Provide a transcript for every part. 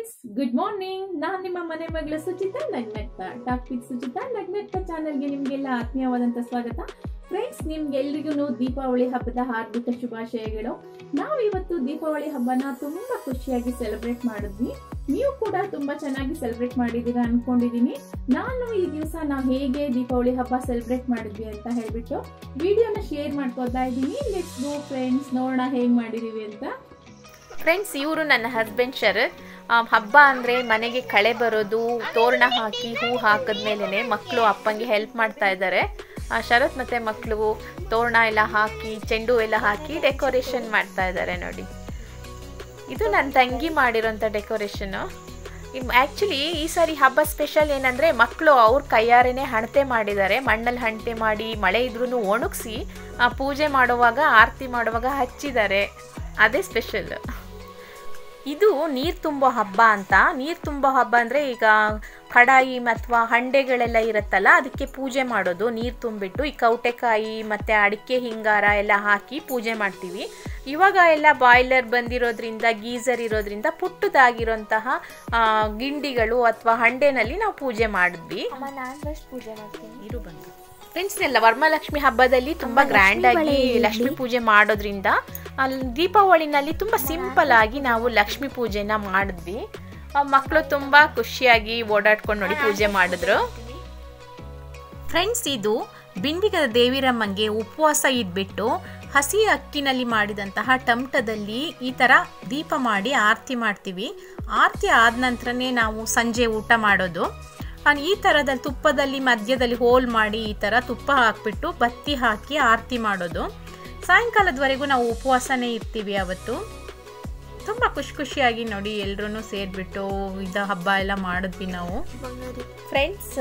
Friends good morning ನಾನು ನಿಮ್ಮ ಮನೆ ಮಗಳ ಸುಚಿತಾ ನಗ್ನಗ್ತಾ. ಟಾಕ್ ವಿತ್ ಸುಚಿತಾ ನಗ್ನಗ್ತಾ ಚಾನೆಲ್ಗೆ ನಿಮ್ಗೆಲ್ಲ ಆತ್ಮೀಯವಾದಂತ ಸ್ವಾಗತ. ಫ್ರೆಂಡ್ಸ್ ನಿಮ್ಗೆಲ್ರಿಗೂ ದೀಪಾವಳಿ ಹಬ್ಬದ ಹಾರ್ದಿಕ ಶುಭಾಶಯಗಳು. ನಾವು ಇವತ್ತು ದೀಪಾವಳಿ ಹಬ್ಬನ ತುಂಬಾ ಖುಷಿಯಾಗಿ ಸೆಲೆಬ್ರೇಟ್ ಮಾಡಿದ್ವಿ. ನೀವು ಕೂಡ ತುಂಬಾ ಚೆನ್ನಾಗಿ ಸೆಲೆಬ್ರೇಟ್ ಮಾಡಿದೀರಾ ಅನ್ಕೊಂಡಿದೀನಿ. ನಾನು ಈ ದಿವಸ ನಾವು ಹೇಗೆ ದೀಪಾವಳಿ ಹಬ್ಬ ಸೆಲೆಬ್ರೇಟ್ ಮಾಡಿದ್ವಿ ಅಂತ ಹೇಳ್ಬಿಟ್ಟು ವಿಡಿಯೋನ ಶೇರ್ ಮಾಡ್ಕೊತಾ ಇದ್ದೀನಿ. ಲೆಟ್ಸ್ ಗೋ ಫ್ರೆಂಡ್ಸ್ ನೋಡೋಣ ಹೇಗ್ ಮಾಡಿದೀವಿ ಅಂತ. ಫ್ರೆಂಡ್ಸ್ ಇವರು ನನ್ನ ಹಸ್ಬೆಂಡ್ ಶರತ್ ಹಬ್ಬ ಅಂದರೆ ಮನೆಗೆ ಕಳೆ ಬರೋದು ತೋರಣ ಹಾಕಿ ಹೂ ಹಾಕಿದ್ಮೇಲೆ ಮಕ್ಕಳು ಅಪ್ಪಂಗೆ ಹೆಲ್ಪ್ ಮಾಡ್ತಾ ಇದ್ದಾರೆ ಆ, ಶರತ್ ಮತ್ತು ಮಕ್ಕಳು ತೋರಣ ಎಲ್ಲ ಹಾಕಿ ಚೆಂಡು ಎಲ್ಲ ಹಾಕಿ ಡೆಕೋರೇಷನ್ ಮಾಡ್ತಾ ಇದ್ದಾರೆ ನೋಡಿ. ಇದು ನನ್ನ ತಂಗಿ ಮಾಡಿರೋಂಥ ಡೆಕೋರೇಷನು ಆ್ಯಕ್ಚುಲಿ ಈ ಸಾರಿ ಹಬ್ಬ ಸ್ಪೆಷಲ್ ಏನಂದರೆ ಮಕ್ಕಳು ಅವ್ರ ಕೈಯಾರೇನೆ ಹಣತೆ ಮಾಡಿದ್ದಾರೆ. ಮಣ್ಣಲ್ಲಿ ಹಣತೆ ಮಾಡಿ ಮಳೆ ಇದ್ರೂ ಒಣಗಿಸಿ ಪೂಜೆ ಮಾಡುವಾಗ ಆರತಿ ಮಾಡುವಾಗ ಹಚ್ಚಿದ್ದಾರೆ. ಅದೇ ಸ್ಪೆಷಲ್ ಇದು ನೀರು ತುಂಬೋ ಹಬ್ಬ ಅಂತ. ನೀರು ತುಂಬೋ ಹಬ್ಬ ಅಂದರೆ ಈಗ ಕಡಾಯಿ ಅಥವಾ ಹಂಡೆಗಳೆಲ್ಲ ಇರುತ್ತಲ್ಲ ಅದಕ್ಕೆ ಪೂಜೆ ಮಾಡೋದು. ನೀರು ತುಂಬಿಟ್ಟು ಈ ಕೌಟೆಕಾಯಿ ಮತ್ತು ಅಡಿಕೆ ಹಿಂಗಾರ ಎಲ್ಲ ಹಾಕಿ ಪೂಜೆ ಮಾಡ್ತೀವಿ. ಇವಾಗ ಎಲ್ಲ ಬಾಯ್ಲರ್ ಬಂದಿರೋದ್ರಿಂದ ಗೀಸರ್ ಇರೋದ್ರಿಂದ ಪುಟ್ಟದಾಗಿರೋಂತಹ ಗಿಂಡಿಗಳು ಅಥವಾ ಹಂಡೆನಲ್ಲಿ ನಾವು ಪೂಜೆ ಮಾಡಿದ್ವಿ. ಪೂಜೆ ಇರು ಬಂದು. ಫ್ರೆಂಡ್ಸ್ ಎಲ್ಲ ವರಮಹಾಲಕ್ಷ್ಮಿ ಹಬ್ಬದಲ್ಲಿ ತುಂಬಾ ಗ್ರ್ಯಾಂಡ್ ಆಗಿ ಲಕ್ಷ್ಮಿ ಪೂಜೆ ಮಾಡೋದ್ರಿಂದ ಅಲ್ಲಿ ದೀಪಾವಳಿನಲ್ಲಿ ತುಂಬ ಸಿಂಪಲ್ ಆಗಿ ನಾವು ಲಕ್ಷ್ಮಿ ಪೂಜೆನ ಮಾಡಿದ್ವಿ. ಮಕ್ಕಳು ತುಂಬಾ ಖುಷಿಯಾಗಿ ಓಡಾಡ್ಕೊಂಡು ನೋಡಿ ಪೂಜೆ ಮಾಡಿದ್ರು. ಫ್ರೆಂಡ್ಸ್ ಇದು ಬಿಂಡಿಗದ ದೇವಿರಮ್ಮಂಗೆ ಉಪವಾಸ ಇದ್ಬಿಟ್ಟು ಹಸಿ ಅಕ್ಕಿನಲ್ಲಿ ಮಾಡಿದಂತಹ ಟಮಟದಲ್ಲಿ ಈ ಥರ ದೀಪ ಮಾಡಿ ಆರತಿ ಮಾಡ್ತೀವಿ. ಆರತಿ ಆದ ನಂತರನೇ ನಾವು ಸಂಜೆ ಊಟ ಮಾಡೋದು. ಈ ಥರದಲ್ಲಿ ತುಪ್ಪದಲ್ಲಿ ಮಧ್ಯದಲ್ಲಿ ಹೋಲ್ ಮಾಡಿ ಈ ಥರ ತುಪ್ಪ ಹಾಕ್ಬಿಟ್ಟು ಬತ್ತಿ ಹಾಕಿ ಆರತಿ ಮಾಡೋದು. ಸಾಯಂಕಾಲದವರೆಗೂ ನಾವು ಉಪವಾಸನೇ ಇರ್ತೀವಿ ಅವತ್ತು ತುಂಬ ಖುಷಿ ಖುಷಿಯಾಗಿ ನೋಡಿ ಎಲ್ಲರೂ ಸೇರಿಬಿಟ್ಟು ಇದ ಹಬ್ಬ ಎಲ್ಲ ಮಾಡಿದ್ವಿ ನಾವು. ಫ್ರೆಂಡ್ಸ್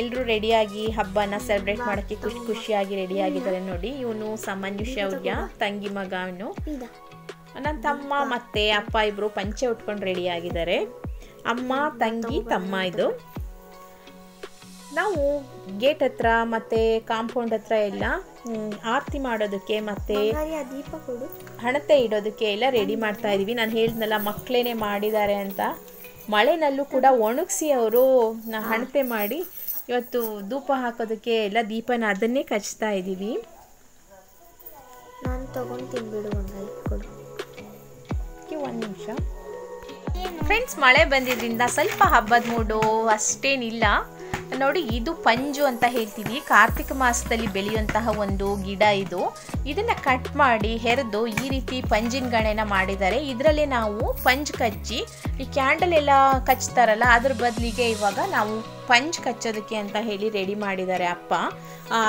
ಎಲ್ಲರೂ ರೆಡಿಯಾಗಿ ಹಬ್ಬನ ಸೆಲೆಬ್ರೇಟ್ ಮಾಡೋಕ್ಕೆ ಖುಷಿ ಖುಷಿಯಾಗಿ ರೆಡಿಯಾಗಿದ್ದಾರೆ ನೋಡಿ. ಇವನು ಸಾಮಾನ್ಯ ಶೌರ್ಯ, ತಂಗಿ ಮಗ ಅವನು. ನನ್ನ ತಮ್ಮ ಮತ್ತೆ ಅಪ್ಪ ಇಬ್ರು ಪಂಚೆ ಉಟ್ಕೊಂಡು ರೆಡಿಯಾಗಿದ್ದಾರೆ ಅಮ್ಮ, ತಂಗಿ, ತಮ್ಮ ಇದು. ನಾವು ಗೇಟ್ ಹತ್ರ ಮತ್ತೆ ಕಾಂಪೌಂಡ್ ಹತ್ರ ಎಲ್ಲ ಆರತಿ ಮಾಡೋದಕ್ಕೆ ಮತ್ತೆ ದೀಪ ಕೊಡು. ಹಣತೆ ಇಡೋದಕ್ಕೆ ಎಲ್ಲ ರೆಡಿ ಮಾಡ್ತಾ ಇದೀವಿ ನಾನು ಹೇಳಿದ್ನಲ್ಲ ಮಕ್ಕಳೇನೆ ಮಾಡಿದ್ದಾರೆ ಅಂತ. ಮಳೆನಲ್ಲೂ ಕೂಡ ಒಣಗಿಸಿ ಅವರು ಹಣತೆ ಮಾಡಿ ಇವತ್ತು ಧೂಪ ಹಾಕೋದಕ್ಕೆ ಎಲ್ಲ ದೀಪನ ಅದನ್ನೇ ಕಚ್ತಾ ಇದ್ದೀವಿ. ನಾನು ತಗೊಂಡು ಬಿಡು ಬಂಗಾರಿ ಕೊಡು. ಒಂದು ನಿಮಿಷ. ಫ್ರೆಂಡ್ಸ್ ಮಳೆ ಬಂದಿದ್ದರಿಂದ ಸ್ವಲ್ಪ ಹಬ್ಬದ ಮೂಡು ಅಷ್ಟೇನಿಲ್ಲ. ನೋಡಿ, ಇದು ಪಂಜು ಅಂತ ಹೇಳ್ತೀವಿ. ಕಾರ್ತಿಕ ಮಾಸದಲ್ಲಿ ಬೆಳೆಯುವಂತಹ ಒಂದು ಗಿಡ ಇದು. ಇದನ್ನ ಕಟ್ ಮಾಡಿ ಹೆರೆದು ಈ ರೀತಿ ಪಂಜಿನ ಗಣೆನ ಮಾಡಿದ್ದಾರೆ. ಇದರಲ್ಲಿ ನಾವು ಪಂಜ್ ಕಚ್ಚಿ, ಈ ಕ್ಯಾಂಡಲ್ ಎಲ್ಲ ಕಚ್ತಾರಲ್ಲ, ಅದ್ರ ಬದಲಿಗೆ ಇವಾಗ ನಾವು ಪಂಜ್ ಕಚ್ಚೋದಕ್ಕೆ ಅಂತ ಹೇಳಿ ರೆಡಿ ಮಾಡಿದ್ದಾರೆ ಅಪ್ಪ.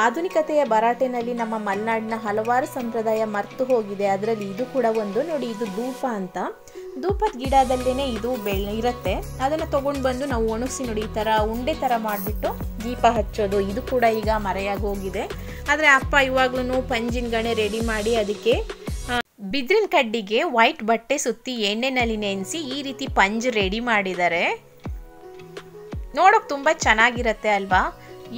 ಆಧುನಿಕತೆಯ ಬರಾಟೆನಲ್ಲಿ ನಮ್ಮ ಮಲೆನಾಡಿನ ಹಲವಾರು ಸಂಪ್ರದಾಯ ಮರ್ತು ಹೋಗಿದೆ. ಅದರಲ್ಲಿ ಇದು ಕೂಡ ಒಂದು. ನೋಡಿ, ಇದು ಧೂಪ ಅಂತ. ಧೂಪದ ಗಿಡದಲ್ಲೇನೆ ಇದು ಬೆಳ್, ಇರುತ್ತೆ. ಅದನ್ನು ತೊಗೊಂಡು ಬಂದು ನಾವು ಒಣಗಿಸಿ ನೋಡಿ, ಈ ಥರ ಉಂಡೆ ಥರ ಮಾಡಿಬಿಟ್ಟು ದೀಪ ಹಚ್ಚೋದು. ಇದು ಕೂಡ ಈಗ ಮರೆಯಾಗಿ ಹೋಗಿದೆ. ಆದರೆ ಅಪ್ಪ ಇವಾಗ್ಲೂ ಪಂಜಿನ ಗಣೆ ರೆಡಿ ಮಾಡಿ ಅದಕ್ಕೆ ಬಿದ್ರಿನ ಕಡ್ಡಿಗೆ ವೈಟ್ ಬಟ್ಟೆ ಸುತ್ತಿ ಎಣ್ಣೆನಲ್ಲಿ ನೆನೆಸಿ ಈ ರೀತಿ ಪಂಜ್ ರೆಡಿ ಮಾಡಿದ್ದಾರೆ. ನೋಡೋಕೆ ತುಂಬ ಚೆನ್ನಾಗಿರುತ್ತೆ ಅಲ್ವಾ?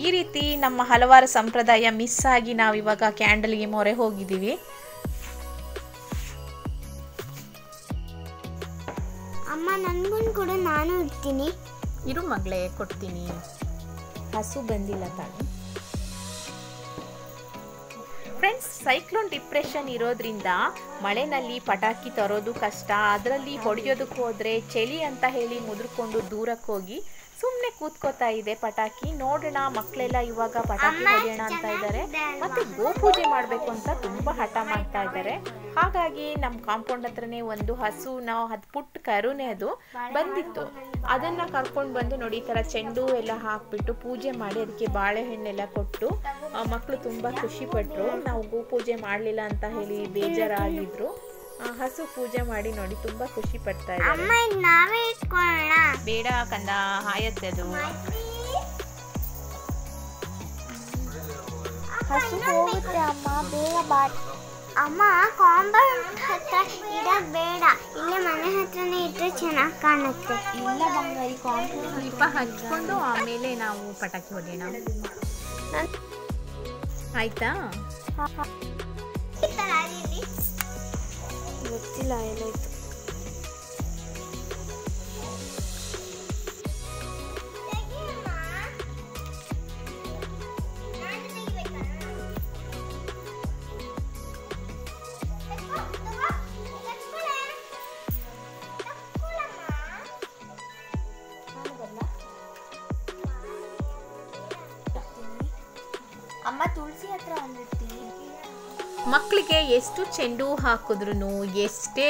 ಈ ರೀತಿ ನಮ್ಮ ಹಲವಾರು ಸಂಪ್ರದಾಯ ಮಿಸ್ ಆಗಿ ನಾವು ಇವಾಗ ಕ್ಯಾಂಡಲ್ಗೆ ಮೊರೆ ಹೋಗಿದ್ದೀವಿ. ಅಮ್ಮ, ನನ್ಗೊಂದು ಕೊಡು, ನಾನು ಇಡ್ತೀನಿ ಇರು ಮಗಳೇ, ಕೊಡ್ತೀನಿ. ಹಸು ಬಂದಿಲ್ಲ ತಾನು. ಫ್ರೆಂಡ್ಸ್ ಸೈಕ್ಲೋನ್ ಡಿಪ್ರೆಷನ್ ಇರೋದ್ರಿಂದ ಮಳೆನಲ್ಲಿ ಪಟಾಕಿ ತರೋದು ಕಷ್ಟ, ಅದರಲ್ಲಿ ಹೊಡೆಯೋದಕ್ಕೆ ಹೋದರೆ ಚಳಿ ಅಂತ ಹೇಳಿ ಮುದ್ರಕೊಂಡು ದೂರಕ್ಕೆ ಹೋಗಿ ಸುಮ್ಮನೆ ಕೂತ್ಕೋತಾ ಇದೆ ಪಟಾಕಿ. ನೋಡೋಣ ಮಕ್ಕಳೆಲ್ಲ ಇವಾಗ ಪಟಾಕಿ ಹೊಡೆಯೋಣ ಅಂತ ಇದ್ದಾರೆ ಮತ್ತೆ ಗೋಪೂಜೆ ಮಾಡಬೇಕು ಅಂತ ತುಂಬಾ ಹಠ ಮಾಡ್ತಾ ಇದ್ದಾರೆ ಹಾಗಾಗಿ ನಮ್ಮ ಕಾಂಪೌಂಡ್ ಹತ್ರನೇ ಒಂದು ಹಸು ನಾವು ಅದು ಪುಟ್ಟ ಕರುನೆ ಅದು ಬಂದಿತ್ತು. ಅದನ್ನ ಕರ್ಕೊಂಡು ಬಂದು ನೋಡಿ ಈ ಥರ ಚೆಂಡು ಎಲ್ಲ ಹಾಕ್ಬಿಟ್ಟು ಪೂಜೆ ಮಾಡಿ ಅದಕ್ಕೆ ಬಾಳೆಹಣ್ಣೆಲ್ಲ ಕೊಟ್ಟು ಮಕ್ಕಳು ತುಂಬಾ ಖುಷಿ ಪಟ್ರು ನಾವು ಗೋಪೂಜೆ ಮಾಡಲಿಲ್ಲ ಅಂತ ಹೇಳಿ ಬೇಜಾರಾಗಿದ್ರು. ಹಸು ಪೂಜೆ ಮಾಡಿ ನೋಡಿ ತುಂಬಾ ಖುಷಿ ಪಡ್ತಾ ಇದ್ದಾರೆ. ಅಮ್ಮ ನಾವೇ ಇಟ್ಕೊಳ್ಳೋಣ. ಬೇಡ ಕಂದ ಹಾಯತ್ತೆ ಅದು ಹಸು ಹೋಗುತ್ತೆ ಅಮ್ಮ ಬೇಗ ಬಾಡಿ ಅಮ್ಮ ಕಾಂಪೌಂಡ್ ಹತ್ರ ಇಡೋದು ಬೇಡ. ಇಲ್ಲೇ ಮನೆ ಹತ್ರನೇ ಇಟ್ಟರೆ ಚೆನ್ನಾಗಿ ಕಾಣುತ್ತೆ. ಇಲ್ಲ ಬಂಗಾರಿ ಕಾಂಪೌಂಡ್ ದೀಪ ಹಚ್ಕೊಂಡು ಆಮೇಲೆ ನಾವು ಪಟಾಕಿ ಹೊಡೆಯೋಣ. ಆಯ್ತಾ? ಗೊತ್ತಿಲ್ಲ ಏನಾಯಿತು ಅಮ್ಮ ತುಳಸಿ ಹತ್ರ ಒಂದಿರ್ತೀನಿ ಮಕ್ಕಳಿಗೆ ಎಷ್ಟು ಚೆಂಡು ಹಾಕಿದ್ರು ಎಷ್ಟೇ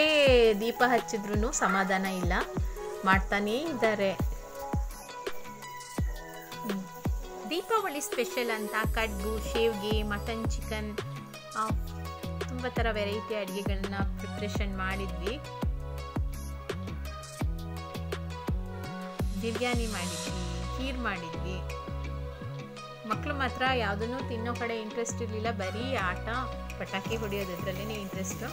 ದೀಪ ಹಚ್ಚಿದ್ರು ಸಮಾಧಾನ ಇಲ್ಲ. ಮಾಡ್ತಾನೇ ಇದ್ದಾರೆ. ದೀಪಾವಳಿ ಸ್ಪೆಷಲ್ ಅಂತ, ಕಡ್ಬು, ಶೇವ್ಗೆ ಮಟನ್ ಚಿಕನ್ ತುಂಬ ಥರ ವೆರೈಟಿ ಅಡುಗೆಗಳನ್ನ ಪ್ರಿಪ್ರೇಷನ್ ಮಾಡಿದ್ವಿ. ಬಿರಿಯಾನಿ ಮಾಡಿದ್ವಿ, ಖೀರ್ ಮಾಡಿದ್ವಿ. ಮಕ್ಕಳು ಮಾತ್ರ ಯಾವುದನ್ನು ತಿನ್ನೋ ಕಡೆ ಇಂಟ್ರೆಸ್ಟ್ ಇರಲಿಲ್ಲ. ಬರೀ ಆಟ ಪಟಾಕಿ ಹೊಡೆಯೋದು ಇದರಲ್ಲೇ ಇಂಟ್ರೆಸ್ಟು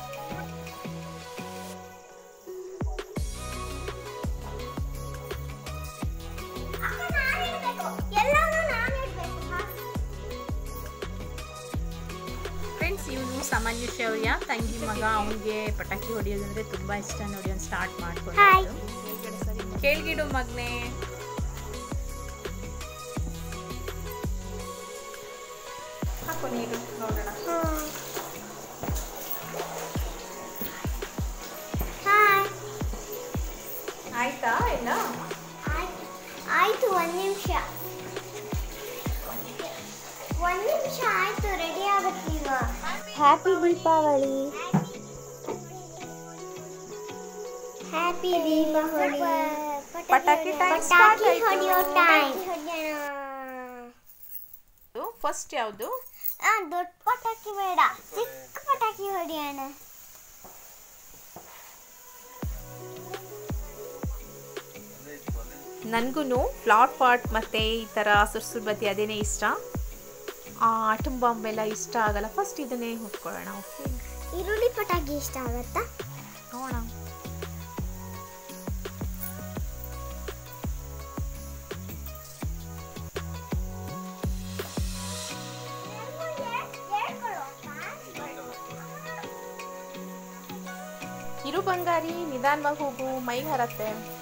ಫ್ರೆಂಡ್ಸ್ ಇವನು ಸಾಮಾನ್ಯ ಶೌರ್ಯ. ತಂಗಿ ಮಗ ಅವನಿಗೆ ಪಟಾಕಿ ಹೊಡೆಯೋದಂದ್ರೆ ತುಂಬಾ ಇಷ್ಟ. ನೋಡಿ ಅವ್ನು ಸ್ಟಾರ್ಟ್ ಮಾಡ್ಕೊಂಡು ಕೇಳ್ಗಿಡು ಮಗ್ನೆ. ಹಾಕು ನೀರು ನೋಡೋಣ. ಹಾಯ್ ಆಯ್ತಾ ಇಲ್ಲ? ಆಯ್ತು ಒಂದು ನಿಮಿಷ. ಒಂದು ನಿಮಿಷ ಆಯ್ತು ರೆಡಿ ಆಗುತ್ತೀಗ ಹ್ಯಾಪಿ ದೀಪಾವಳಿ ಹ್ಯಾಪಿ ದೀಪಾವಳಿ ಪಟಾಕಿ ಪಟಾಕಿ ಆಯ್ತು. ಹೊಡೆಯೋ ಟೈಮ್ ಫಸ್ಟ್ ಯಾವುದು? ದೊಡ್ಡ ಪಟಾಕಿ ಬೇಡ. ಚಿಕ್ಕ ಪಟಾಕಿ ಹೊಡೆಯೋಣ ನನಗೂ ಫ್ಲಾಟ್ ಪಾಟ್ ಮತ್ತು ಈ ಥರ ಸುರ್ಸುರ್ ಬತ್ತಿ ಅದೇನೇ ಇಷ್ಟ? ಆ ಆಟಂ ಬಾಂಬೆಲ್ಲ ಇಷ್ಟ ಆಗಲ್ಲ. ಫಸ್ಟ್ ಇದನ್ನೇ ಹೊತ್ಕೊಳ್ಳೋಣ ಓಕೆ ಈರುಳ್ಳಿ ಪಟಾಕಿ ಇಷ್ಟ ಆಗತ್ತಾ? ಬಂಗಾರಿ ನಿಧಾನವಾಗಿ ಹೋಗು ಮೈ ಹರತ್ತೆ ಹ್ಯಾಪಿ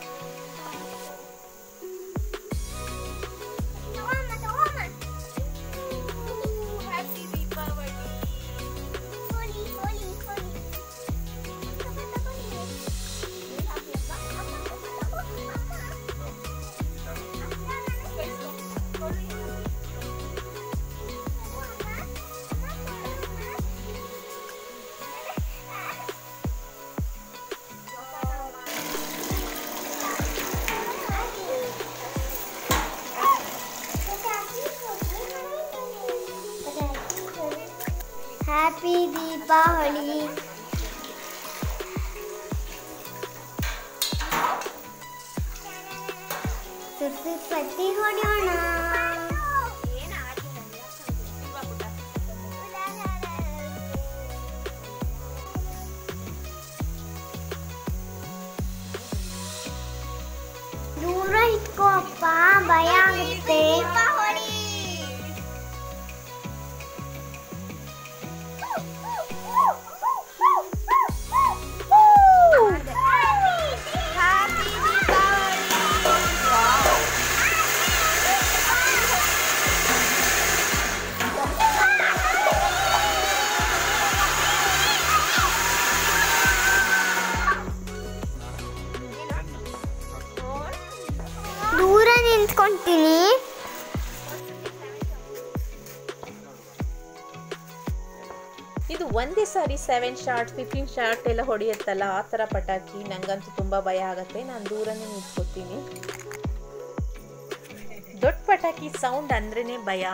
ದೀಪಾವಳಿ ಸುತ್ತು ಪತ್ತಿ ಹೊಡೆಯೋಣ ದೂರ ಇಟ್ಕೋ ಅಪ್ಪ ಭಯ ಆಗುತ್ತೆ ಒಂದೇ ಸಾರಿ ಸೆವೆನ್ ಶಾರ್ಟ್ ಫಿಫ್ಟೀನ್ ಶಾರ್ಟ್ ಎಲ್ಲ ಹೊಡೆಯುತ್ತಲ್ಲ ಆ ಥರ ಪಟಾಕಿ ನನಗಂತೂ ತುಂಬ ಭಯ ಆಗುತ್ತೆ. ನಾನು ದೂರನೇ ನಿಂತ್ಕೋತೀನಿ. ದೊಡ್ಡ ಪಟಾಕಿ ಸೌಂಡ್ ಅಂದ್ರೇ ಭಯ.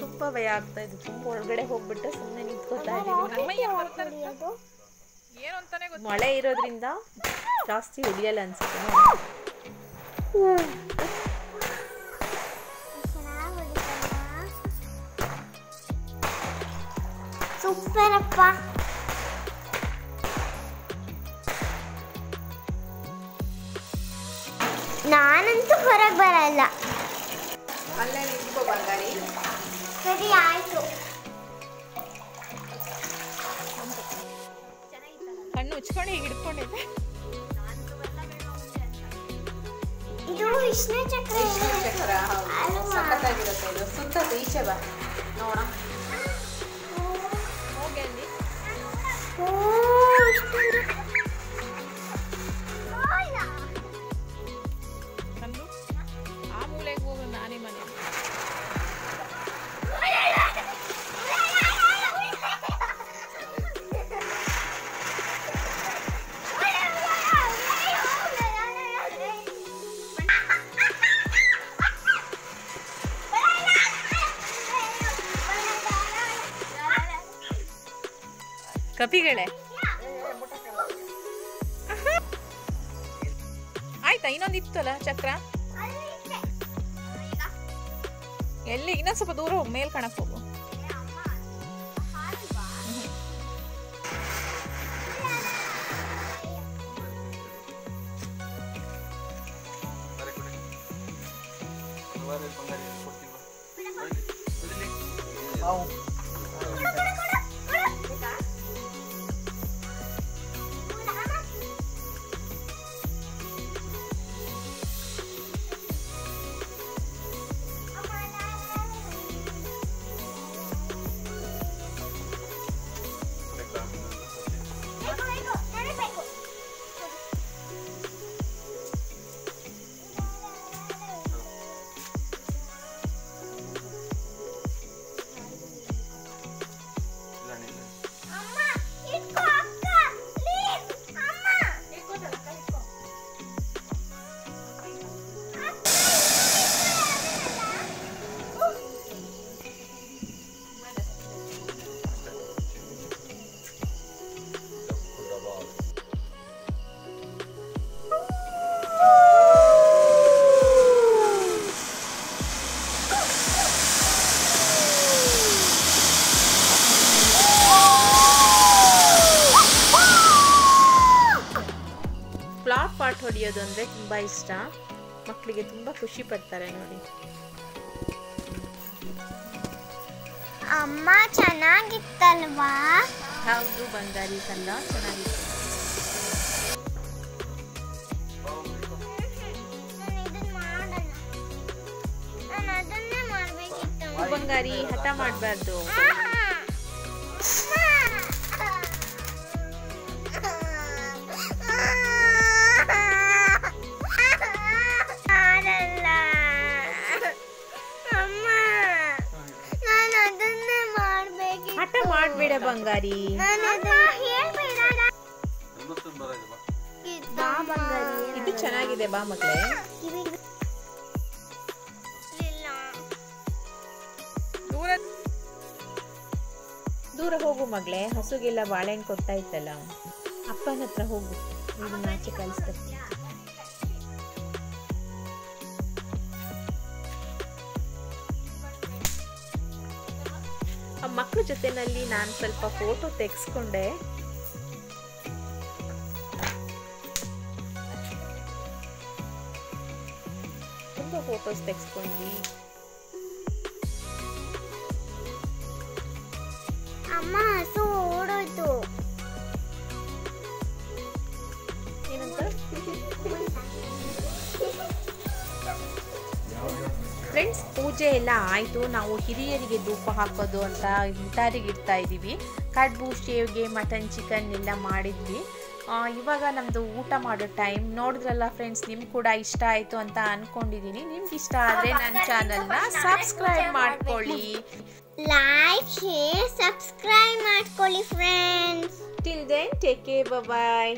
ತುಂಬ ಭಯ ಆಗ್ತಾ ಇದೆ. ತುಂಬ ಒಳಗಡೆ ಹೋಗ್ಬಿಟ್ಟು ಸುಮ್ಮನೆ ನಿಂತ್ಕೋತಾ ಇದ್ದೀನಿ. ಮಳೆ ಇರೋದ್ರಿಂದ ಜಾಸ್ತಿ ಹೊಡಿಯಲ್ಲ ಅನ್ಸುತ್ತೆ. ನೋಡಿ. ಸೂಪರ್ ಅಪ್ಪ ನಾನಂತೂ ಹೊರಗೆ ಬರಲ್ಲ. ಸರಿ ಆಯ್ತು. ಕಣ್ಣು ಉಚ್ಕೊಂಡು ಹೀಗೆ ಹಿಡ್ಕೊಂಡಿದ್ದೆ. ಇದು ವಿಷ್ಣು ಚಕ್ರ. ಚಕ್ರ ಸುತ್ತ ಈಚೆ ಬಾ. ನೋಡ Oh, ಕಪಿಗಳೇ. ಆಯ್ತಾ ಇನ್ನೊಂದು ಇತ್ತಲ್ಲ ಚಕ್ರ? ಎಲ್ಲಿ ಇನ್ನೊಂದ್ ಸ್ವಲ್ಪ ದೂರ ಹೋಗಿ ಮೇಲ್ ಕಾಣಕ್ ಹೋಗು. ಫ್ಲಾಪ್ ಹೊಡೆಯೋದು ಅಂದರೆ ತುಂಬ ಇಷ್ಟ. ಮಕ್ಕಳಿಗೆ ತುಂಬ ಖುಷಿ ಪಡ್ತಾರೆ ನೋಡಿ. ಅಮ್ಮ ಚೆನ್ನಾಗಿತ್ತಲ್ವಾ? ಹೌದು ಬಂಗಾರಿ ಕಲ್ಲ ಚೆನ್ನಾಗಿತ್ತು. ಬಂಗಾರಿ ಹಠ ಮಾಡಬಾರ್ದು. ಬಂಗಾರಿ. ನಾನು ಇದು ಚೆನ್ನಾಗಿದೆ ಬಾ ಇಲ್ಲ ದೂರ ಹೋಗು ಮಗಳೇ. ಹಸುಗೆಲ್ಲ ಬಾಳೆಹಣ್ಣು ಕೊಡ್ತಾ ಇತ್ತಲ್ಲ. ಅಪ್ಪನ ಹತ್ರ ಹೋಗು. ಇದನ್ನ ಆಚೆ ಕಳಿಸ್ತಾರೆ ಆ ಮಕ್ಕಳ ಜೊತೆನಲ್ಲಿ ನಾನು ಸ್ವಲ್ಪ ಫೋಟೋ ತೆಗೆಸ್ಕೊಂಡೆ. ತುಂಬ ಫೋಟೋಸ್ ತೆಗೆಸ್ಕೊಂಡ್ವಿ. ಫ್ರೆಂಡ್ಸ್ ಪೂಜೆ ಎಲ್ಲ ಆಯಿತು. ನಾವು ಹಿರಿಯರಿಗೆ ಧೂಪ ಹಾಕೋದು ಅಂತ ಹಿತಾರಿಗೆ ಇಡ್ತಾ ಇದ್ದೀವಿ. ಕಡ್ಬು ಶೇವ್ಗೆ ಮಟನ್ ಚಿಕನ್ ಎಲ್ಲ ಮಾಡಿದ್ವಿ. ಆ, ಇವಾಗ ನಮ್ಮದು ಊಟ ಮಾಡೋ ಟೈಮ್. ನೋಡಿದ್ರಲ್ಲ ಫ್ರೆಂಡ್ಸ್ ನಿಮ್ಗೆ ಕೂಡ ಇಷ್ಟ ಆಯಿತು ಅಂತ ಅಂದ್ಕೊಂಡಿದ್ದೀನಿ ನಿಮ್ಗೆ ಇಷ್ಟ ಆದರೆ ನನ್ನ ಚಾನಲ್ನ ಸಬ್ಸ್ಕ್ರೈಬ್ ಮಾಡ್ಕೊಳ್ಳಿ. ಲೈಕ್ ಶೇರ್ ಸಬ್ಸ್ಕ್ರೈಬ್ ಮಾಡ್ಕೊಳ್ಳಿ friends till then take care bye